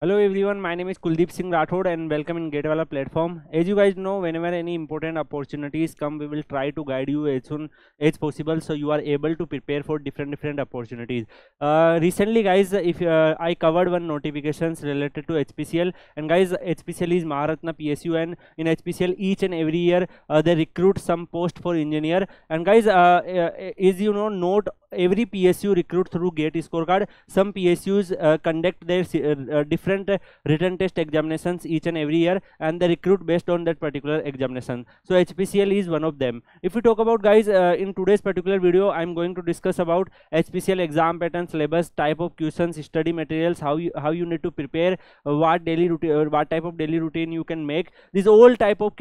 Hello everyone, my name is Kuldeep Singh Rathod and welcome in GATE Wallah platform. As you guys know, whenever any important opportunities come, we will try to guide you as soon as possible so you are able to prepare for different different opportunities. Uh, recently guys, if uh, I covered one notifications related to HPCL and guys, HPCL is Maharatna PSU and in HPCL each and every year uh, they recruit some post for engineer and guys, uh, uh, as you know, note every PSU recruit through GATE scorecard. Some PSUs uh, conduct their uh, different uh, written test examinations each and every year and they recruit based on that particular examination. So HPCL is one of them. If we talk about guys uh, in today's particular video, I'm going to discuss about HPCL exam patterns syllabus, type of questions, study materials, how you how you need to prepare, uh, what daily routine, uh, what type of daily routine you can make. These all type of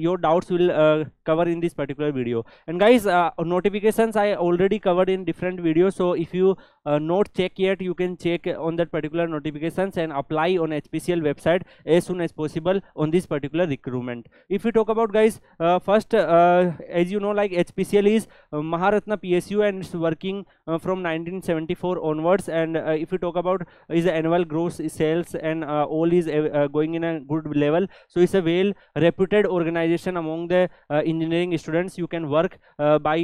your doubts will cover in this particular video. And guys, notifications I already covered in different videos so if you uh, not check yet you can check on that particular notifications and apply on hpcl website as soon as possible on this particular recruitment. If we talk about guys uh, first uh, as you know like hpcl is uh, maharatna psu and it's working uh, from 1974 onwards. And uh, if we talk about is annual gross sales and all is going in a good level. So it's a well reputed organization among the engineering students. You can work by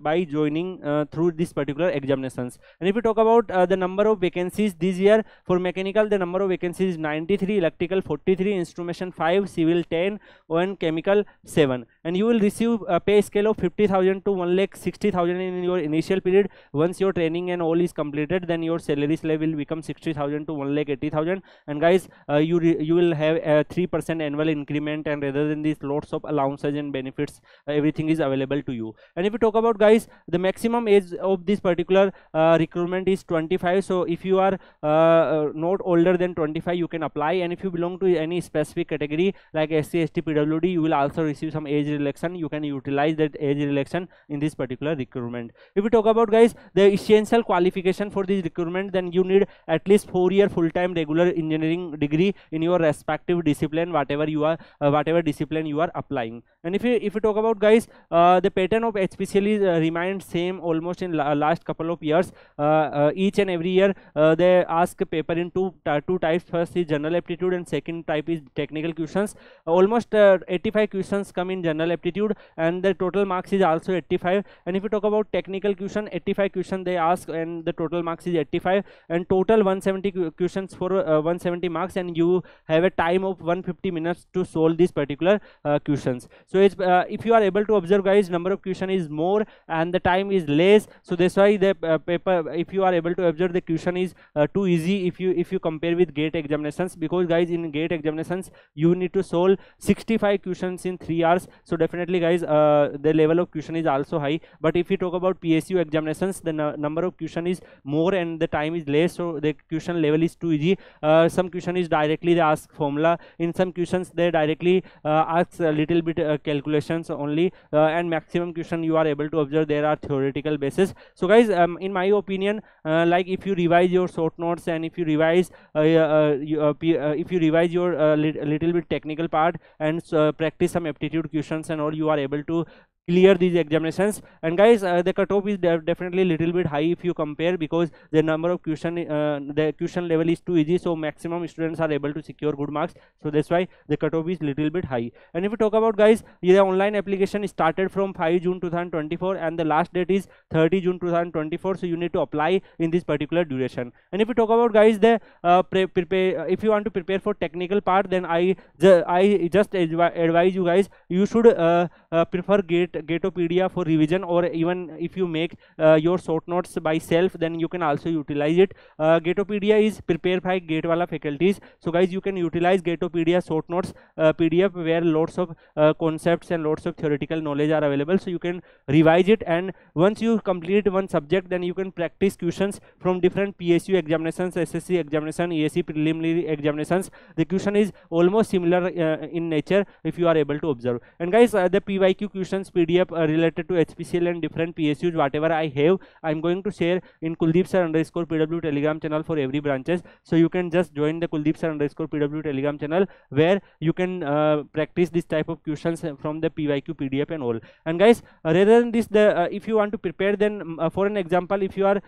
by joining through this particular examinations. And if we talk about uh, the number of vacancies this year for mechanical the number of vacancies is 93 electrical 43 instrumentation 5 civil 10 and chemical 7 and you will receive a pay scale of 50000 to 1 lakh 60000 in your initial period. Once your training and all is completed then your salary slab will become 60000 to 1 lakh 80000 and guys uh, you you will have a 3% annual increment and rather than these lots of allowances and benefits uh, everything is available to you. And if we talk about guys the maximum age age of this particular uh, recruitment is 25 so if you are uh, uh, not older than 25 you can apply. And if you belong to any specific category like SC ST PWD you will also receive some age relaxation you can utilize that age relaxation in this particular recruitment if we talk about guys the essential qualification for this recruitment then you need at least four year full-time regular engineering degree in your respective discipline whatever you are uh, whatever discipline you are applying. And if you if you talk about guys uh, the pattern of HPCL is uh, remained same almost in la last couple of years. Uh, uh, each and every year uh, they ask paper in two two types. First is general aptitude and second type is technical questions. Almost 85 questions come in general aptitude and the total marks is also 85 and if you talk about technical question 85 question they ask and the total marks is 85 and total 170 questions for uh, 170 marks and you have a time of 150 minutes to solve these particular uh, questions. So uh, if you are able to observe guys number of question is more and the time is less. So that's why the uh, paper if you are able to observe the question is uh, too easy if you if you compare with gate examinations. Because guys in gate examinations you need to solve 65 questions in 3 hours so definitely guys uh, the level of question is also high. But if you talk about psu examinations the number of question is more and the time is less. So the question level is too easy. Uh, some question is directly they ask formula. In some questions they directly uh, ask a little bit uh, calculations only. And maximum question you are able to observe there are theoretical basis. So guys um, in my opinion uh, like if you revise your short notes and if you revise uh, uh, you, uh, uh, if you revise your uh, li little bit technical part and practice some aptitude questions and all you are able to clear these examinations. And guys uh, the cutoff is de definitely little bit high if you compare because the number of question uh, the question level is too easy so maximum students are able to secure good marks. So that's why the cutoff is little bit high. And if we talk about guys the online application started from 5 june 2024 and the last date is 30 june 2024 so you need to apply in this particular duration. And if we talk about guys the uh, prepare if you want to prepare for technical part then i i just advise you guys you should uh, uh, prefer gate Gatopedia for revision or even if you make uh, your short notes by self then you can also utilize it. Uh, Gatopedia is prepared by GATE Wallah faculties. So guys you can utilize Gatopedia short notes uh, PDF where lots of concepts and lots of theoretical knowledge are available. So you can revise it and once you complete one subject then you can practice questions from different PSU examinations, SSC examination, ESE preliminary examinations. The question is almost similar uh, in nature if you are able to observe. And guys uh, the PYQ questions pdf uh, related to hpcl and different psus whatever i have i'm going to share in kuldeep sir underscore pw telegram channel for every branches. So you can just join the kuldeep sir underscore pw telegram channel where you can uh, practice this type of questions from the pyq pdf and all. And guys uh, rather than this the uh, if you want to prepare then um, uh, for an example if you are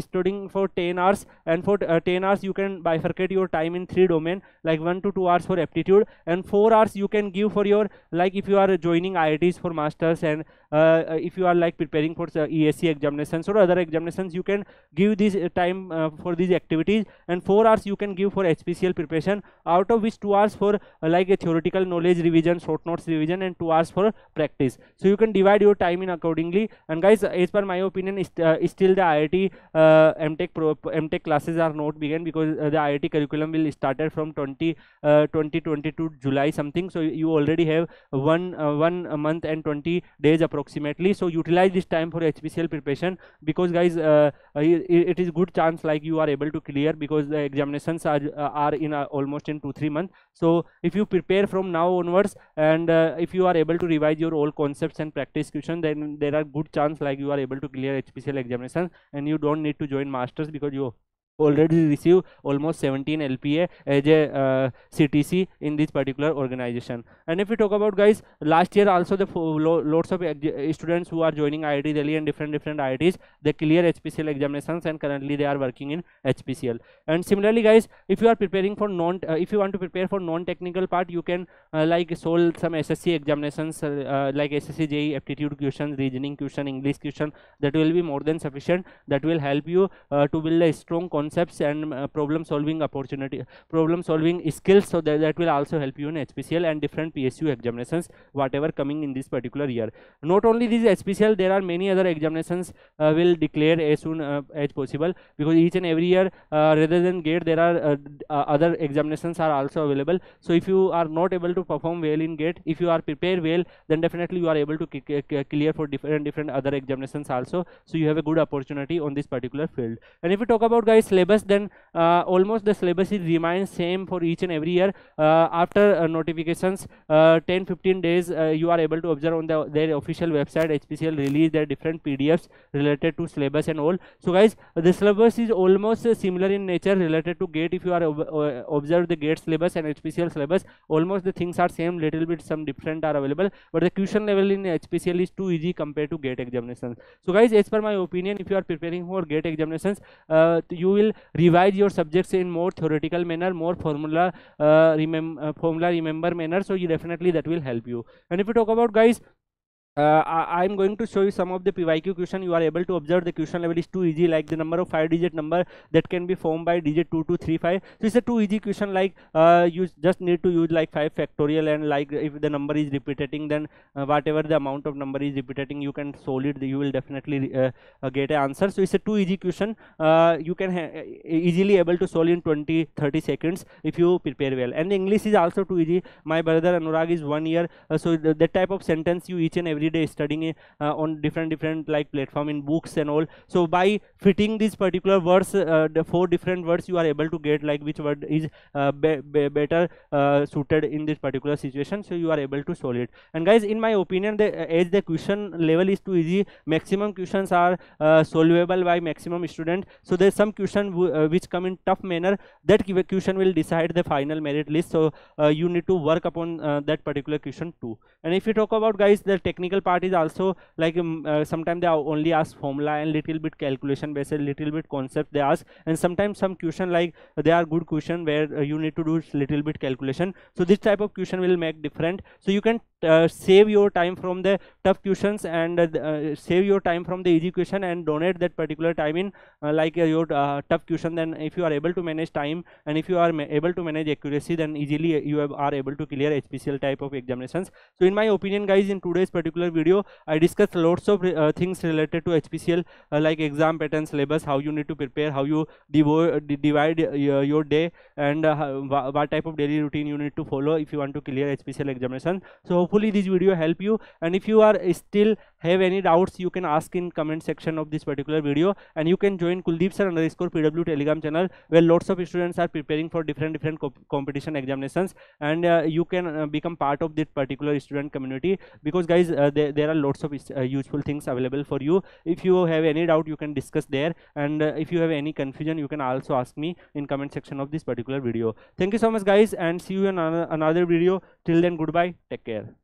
studying for 10 hours and for 10 hours you can bifurcate your time in three domain like 1 to 2 hours for aptitude and 4 hours you can give for your like if you are joining IITs for masters and if you are like preparing for uh, ESE examinations or other examinations you can give this time for these activities. And 4 hours you can give for HPCL preparation out of which 2 hours for like a theoretical knowledge revision short notes revision and 2 hours for practice. So you can divide your time in accordingly. And guys as per my opinion uh, still the IIT uh, MTech Pro MTech classes are not begun because uh, the IIT curriculum will started from 20 2022 July something. So you already have one one month and 20 days approximately approximately. So utilize this time for hpcl preparation because guys uh, uh it, is good chance like you are able to clear because the examinations are uh, are in uh, almost in 2 3 months. So if you prepare from now onwards and if you are able to revise your old concepts and practice question then there are good chance like you are able to clear hpcl examination and you don't need to join masters because you already receive almost 17 lpa as a uh, ctc in this particular organization. And if we talk about guys last year also the lo lots of students who are joining iit delhi and different different iits they clear hpcl examinations and currently they are working in hpcl and similarly guys if you are preparing for non uh, if you want to prepare for non technical part you can uh, like solve some ssc examinations uh, uh, like ssc JE aptitude questions reasoning question english question. That will be more than sufficient. That will help you uh, to build a strong concepts and uh, problem solving opportunity problem solving skills so that, that will also help you in hpcl and different psu examinations whatever coming in this particular year. Not only this hpcl there are many other examinations uh, will declare as soon uh, as possible because each and every year uh, rather than gate there are uh, other examinations are also available. So if you are not able to perform well in gate if you are prepared well then definitely you are able to clear for different different other examinations also. So you have a good opportunity on this particular field. And if we talk about guys syllabus then uh, almost the syllabus is remains same for each and every year. Uh, after uh, notifications 10 15 days you are able to observe on the their official website hpcl release their different pdfs related to syllabus and all. So guys the syllabus is almost similar in nature related to gate. If you are observe the gate syllabus and hpcl syllabus almost the things are same little bit some different are available but the question level in hpcl is too easy compared to gate examinations. So guys as per my opinion if you are preparing for gate examinations uh, you will revise your subjects in more theoretical manner more formula uh, remember uh, formula remember manner. So you definitely that will help you. And if you talk about guys uh, I am going to show you some of the PYQ question. You are able to observe the question level is too easy, like the number of five digit number that can be formed by digit two to three five. So it's a too easy question. Like uh, you just need to use like five factorial and like if the number is repeating, then uh, whatever the amount of number is repeating, you can solve it. You will definitely uh, uh, get an answer. So it's a too easy question. Uh, you can easily able to solve in 20 30 seconds if you prepare well. And English is also too easy. My brother Anurag is one year, so the, that type of sentence you each and every every day studying uh, on different different like platform in books and all. So by fitting these particular words uh, the four different words you are able to get like which word is uh, be be better uh, suited in this particular situation so you are able to solve it. And guys in my opinion the as the question level is too easy. Maximum questions are uh, solvable by maximum student. So there's some question uh, which come in tough manner. That question will decide the final merit list. So you need to work upon that particular question too. And if you talk about guys the technical technical part is also like um, uh, sometimes they only ask formula and little bit calculation based little bit concept they ask. And sometimes some question like they are good question where uh, you need to do little bit calculation. So this type of question will make different. So you can uh, save your time from the tough questions and uh, save your time from the easy question and donate that particular time in like your tough question. Then if you are able to manage time and if you are able to manage accuracy then easily you have, are able to clear HPCL type of examinations. So in my opinion guys in today's particular particular video i discussed lots of uh, things related to hpcl uh, like exam patterns, syllabus how you need to prepare how you divide uh, your day and what type of daily routine you need to follow if you want to clear hpcl examination. So hopefully this video help you. And if you are still have any doubts you can ask in comment section of this particular video. And you can join kuldeep sir underscore pw telegram channel where lots of students are preparing for different different co competition examinations. And uh, you can uh, become part of this particular student community. Because guys uh, there, there are lots of uh, useful things available for you. If you have any doubt you can discuss there. And uh, if you have any confusion you can also ask me in comment section of this particular video. Thank you so much guys and see you in another, another video. Till then goodbye. Take care